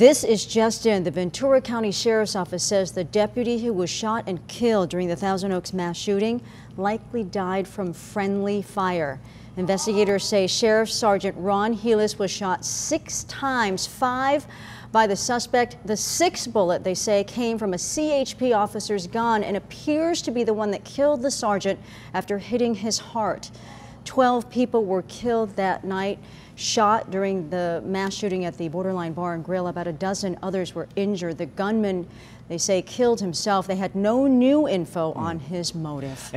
This is just in. The Ventura County Sheriff's Office says the deputy who was shot and killed during the Thousand Oaks mass shooting likely died from friendly fire. Investigators say Sheriff Sergeant Ron Helus was shot six times, five by the suspect. The sixth bullet, they say, came from a CHP officer's gun and appears to be the one that killed the sergeant after hitting his heart. 12 people were killed that night, shot during the mass shooting at the Borderline Bar and Grill. About a dozen others were injured. The gunman, they say, killed himself. They had no new info hmm. on his motive.